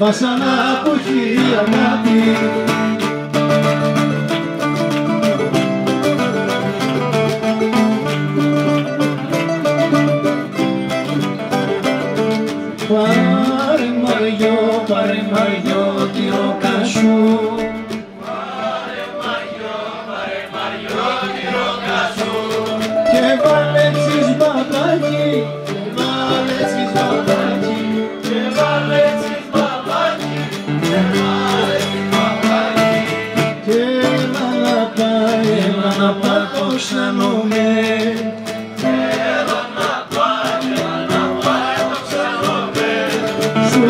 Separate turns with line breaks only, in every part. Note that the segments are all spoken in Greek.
βασανά που έχει αγάπη Πάρε Μαριό, πάρε Μαριό τη ρόκα σου. Και ξανομέ. Σου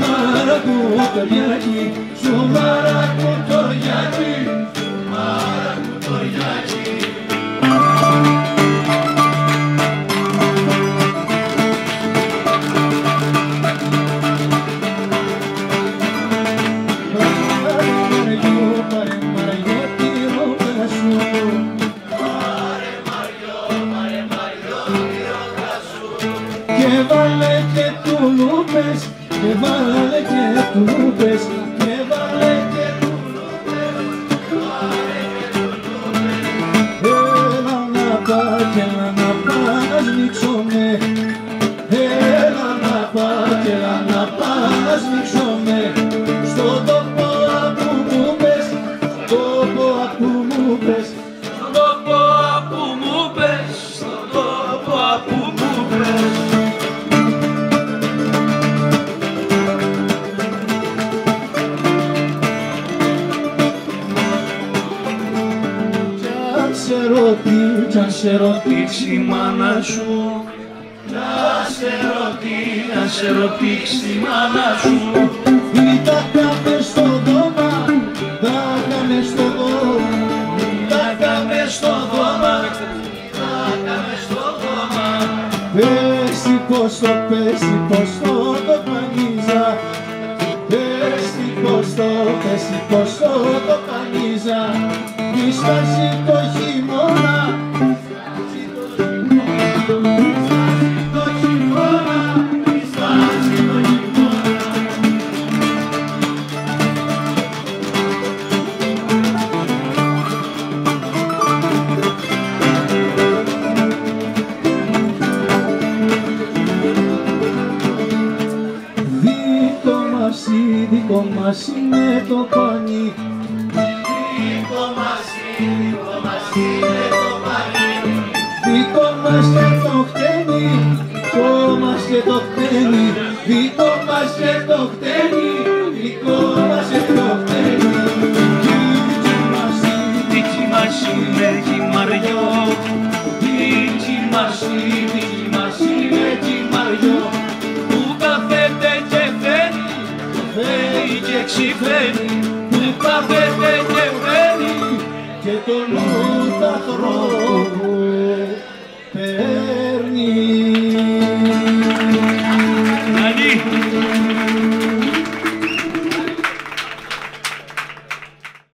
μαρακό το γιάκι, σου τουλούπες, και βάλε και τουλούπες, και βάλε και Έλα να πάω και έλα να πάω να σμίξομαι Έλα να πάω και έλα να πάω να σμίξομαι Στον τόπο που μου πες, στον τόπο που μου πες.
Στον τόπο που μου πες, στον τόπο που μου πες
ρωτήσει, κι αν σε ρωτήσει η μάνα σου.
Να σε ρωτήσει, να σε ρωτήσει η μάνα σου.
Τι τα κάμες στο δώμα, τα κάμες στο δώμα.
Τα κάμες στο δώμα, τα κάμες στο δώμα.
Πες πως το, πες πως το το πανίζα. Πες πως το, πες πως το το πανίζα. Μη σπάσει το μας, ή, δικό μας είναι το πανί.
Δικό μας, δικό μας είναι το πανί.
Δικό μας και το χτένι, δικό μας και το χτένι, δικό μας και το χτένι, δικό μας και το χτένι. Κίτσι μας.
Δίκη μας είναι χυμαριό Δίκη μας είναι, δίκη μας είναι χυμαριό φαίνει και ξυφαίνει Που κάθεται και φαίνει
και το νου τα θρώ